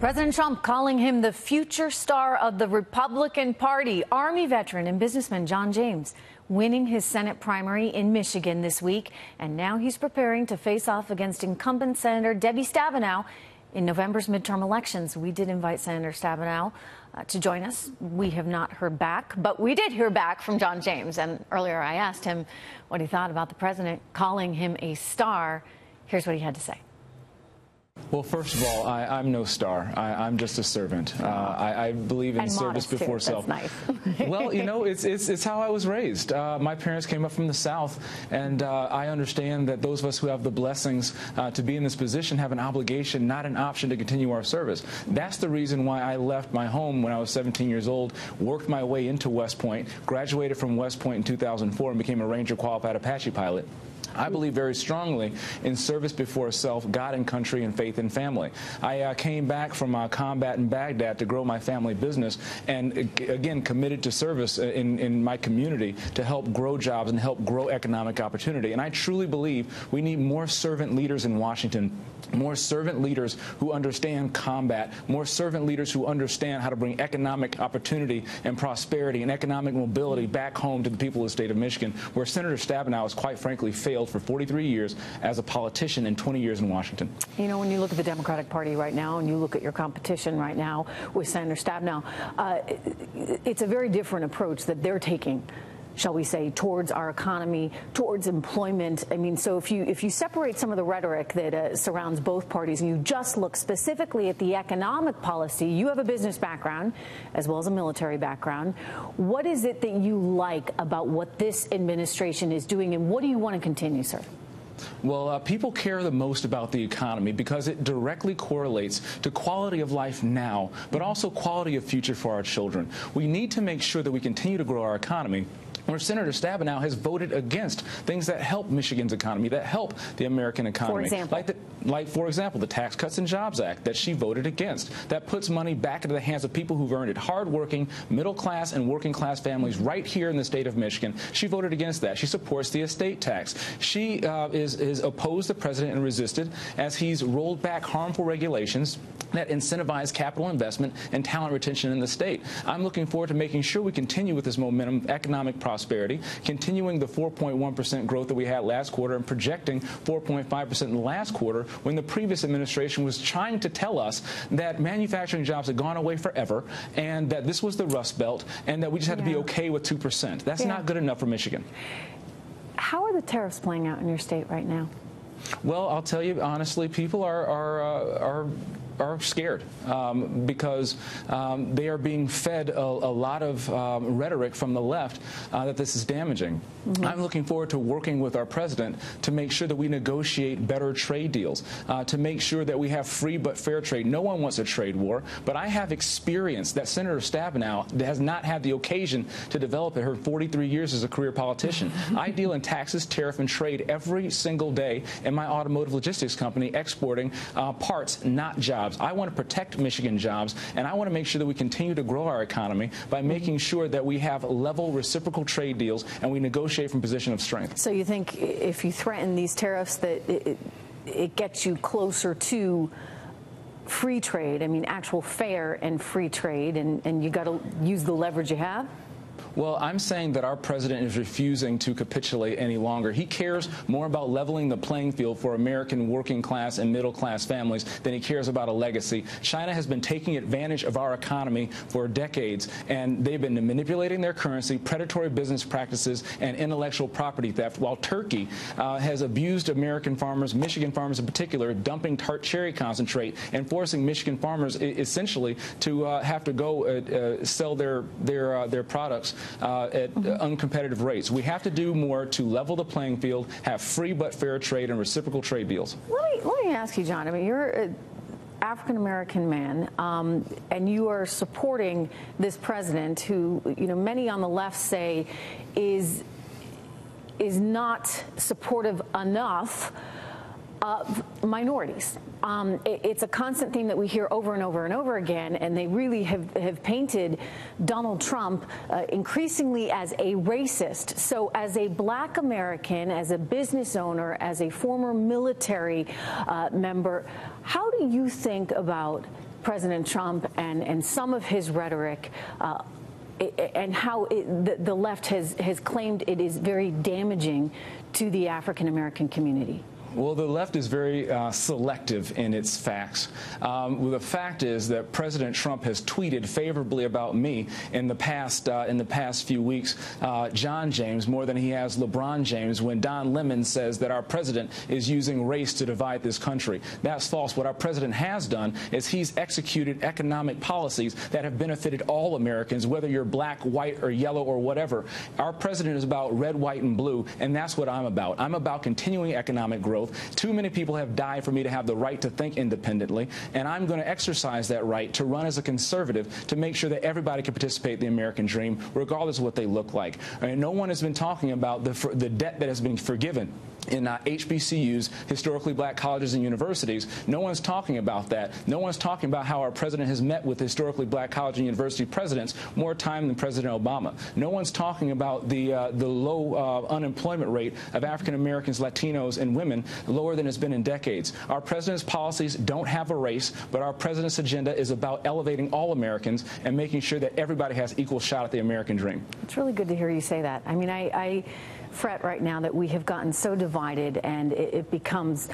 President Trump calling him the future star of the Republican Party. Army veteran and businessman John James winning his Senate primary in Michigan this week. And now he's preparing to face off against incumbent Senator Debbie Stabenow in November's midterm elections. We did invite Senator Stabenow uh, to join us. We have not heard back, but we did hear back from John James. And earlier I asked him what he thought about the president calling him a star. Here's what he had to say. Well, first of all, I, am no star. I, am just a servant. Uh, I, I, believe in and service before too. self. Nice. well, you know, it's, it's, it's how I was raised. Uh, my parents came up from the South, and uh, I understand that those of us who have the blessings uh, to be in this position have an obligation, not an option, to continue our service. That's the reason why I left my home when I was 17 years old, worked my way into West Point, graduated from West Point in 2004, and became a Ranger qualified Apache pilot. I believe very strongly in service before self, God and country, and faith and family. I uh, came back from uh, combat in Baghdad to grow my family business, and again committed to service in, in my community to help grow jobs and help grow economic opportunity. And I truly believe we need more servant leaders in Washington, more servant leaders who understand combat, more servant leaders who understand how to bring economic opportunity and prosperity and economic mobility back home to the people of the state of Michigan, where Senator Stabenow has quite frankly failed for 43 years as a politician and 20 years in Washington. You know, when you look at the Democratic Party right now and you look at your competition right now with Senator Stabenow, uh, it's a very different approach that they're taking shall we say, towards our economy, towards employment. I mean, so if you if you separate some of the rhetoric that uh, surrounds both parties and you just look specifically at the economic policy, you have a business background as well as a military background. What is it that you like about what this administration is doing, and what do you want to continue, sir? Well, uh, people care the most about the economy because it directly correlates to quality of life now, but also quality of future for our children. We need to make sure that we continue to grow our economy where Senator Stabenow has voted against things that help Michigan's economy, that help the American economy. For example? Like, the, like, for example, the Tax Cuts and Jobs Act that she voted against. That puts money back into the hands of people who've earned it, hardworking, middle class, and working class families right here in the state of Michigan. She voted against that. She supports the estate tax. She uh, is, is opposed the president and resisted as he's rolled back harmful regulations that incentivize capital investment and talent retention in the state. I'm looking forward to making sure we continue with this momentum of economic prosperity, continuing the 4.1% growth that we had last quarter and projecting 4.5% in the last quarter when the previous administration was trying to tell us that manufacturing jobs had gone away forever and that this was the Rust Belt and that we just had yeah. to be okay with 2%. That's yeah. not good enough for Michigan. How are the tariffs playing out in your state right now? Well, I'll tell you honestly, people are are, uh, are are scared um, because um, they are being fed a, a lot of um, rhetoric from the left uh, that this is damaging. Mm -hmm. I'm looking forward to working with our president to make sure that we negotiate better trade deals, uh, to make sure that we have free but fair trade. No one wants a trade war, but I have experience that Senator Stabenow has not had the occasion to develop in her 43 years as a career politician. I deal in taxes, tariff, and trade every single day in my automotive logistics company exporting uh, parts, not jobs jobs. I want to protect Michigan jobs, and I want to make sure that we continue to grow our economy by making sure that we have level reciprocal trade deals and we negotiate from position of strength. So you think if you threaten these tariffs that it, it gets you closer to free trade, I mean actual fair and free trade, and, and you got to use the leverage you have? Well, I'm saying that our president is refusing to capitulate any longer. He cares more about leveling the playing field for American working class and middle class families than he cares about a legacy. China has been taking advantage of our economy for decades, and they've been manipulating their currency, predatory business practices, and intellectual property theft, while Turkey uh, has abused American farmers, Michigan farmers in particular, dumping tart cherry concentrate and forcing Michigan farmers essentially to uh, have to go uh, uh sell their their uh, their products uh, at mm -hmm. uncompetitive rates. We have to do more to level the playing field, have free but fair trade and reciprocal trade deals. Let me, let me ask you, John. I mean, you're. A African American man, um, and you are supporting this president, who you know many on the left say is is not supportive enough of minorities. Um, it, it's a constant theme that we hear over and over and over again, and they really have, have painted Donald Trump uh, increasingly as a racist. So, as a black American, as a business owner, as a former military uh, member, how do you think about President Trump and, and some of his rhetoric. Uh, and how it, the, the left has, has claimed it is very damaging to the African American community. Well, the left is very uh, selective in its facts. Um, well, the fact is that President Trump has tweeted favorably about me in the past uh, in the past few weeks. Uh, John James more than he has LeBron James. When Don Lemon says that our president is using race to divide this country, that's false. What our president has done is he's executed economic policies that have benefited all Americans, whether you're black, white, or yellow, or whatever. Our president is about red, white, and blue, and that's what I'm about. I'm about continuing economic growth Too many people have died for me to have the right to think independently, and I'm going to exercise that right to run as a conservative to make sure that everybody can participate in the American dream, regardless of what they look like. I mean, no one has been talking about the, the debt that has been forgiven in uh, HBCUs, historically black colleges and universities. No one's talking about that. No one's talking about how our president has met with historically black college and university presidents more time than President Obama. No one's talking about the uh, the low uh, unemployment rate of African Americans, Latinos, and women, lower than it's been in decades. Our president's policies don't have a race, but our president's agenda is about elevating all Americans and making sure that everybody has equal shot at the American dream. It's really good to hear you say that. I mean, I, I fret right now that we have gotten so divided and it, it becomes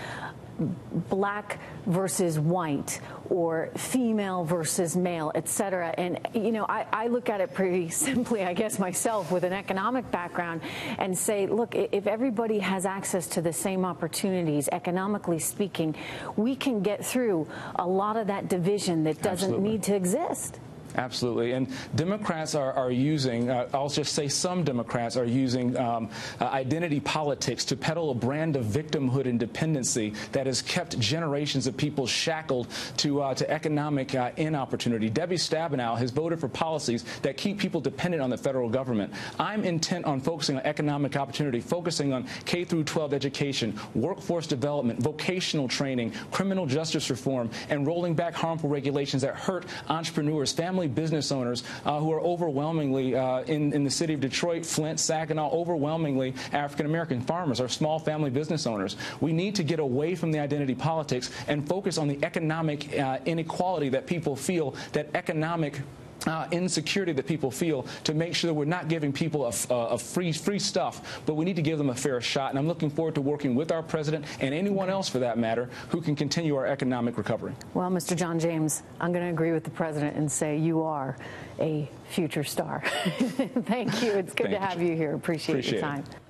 black versus white or female versus male, et cetera. And, you know, I, I, look at it pretty simply, I guess, myself with an economic background and say, look, if everybody has access to the same opportunities, economically speaking, we can get through a lot of that division that doesn't Absolutely. need to exist. Absolutely. And Democrats are, are using, uh, I'll just say some Democrats are using um, uh, identity politics to peddle a brand of victimhood and dependency that has kept generations of people shackled to, uh, to economic uh, inopportunity. Debbie Stabenow has voted for policies that keep people dependent on the federal government. I'm intent on focusing on economic opportunity, focusing on K through 12 education, workforce development, vocational training, criminal justice reform, and rolling back harmful regulations that hurt entrepreneurs, families, family business owners uh, who are overwhelmingly uh, in, in the city of Detroit, Flint, Saginaw, overwhelmingly African American farmers are small family business owners. We need to get away from the identity politics and focus on the economic uh, inequality that people feel, that economic uh, insecurity that people feel to make sure that we're not giving people a, a, free free stuff, but we need to give them a fair shot. And I'm looking forward to working with our president and anyone else for that matter who can continue our economic recovery. Well, Mr. John James, I'm going to agree with the president and say you are a future star. Thank you. It's good Thank to have you here. Appreciate, Appreciate your time. It.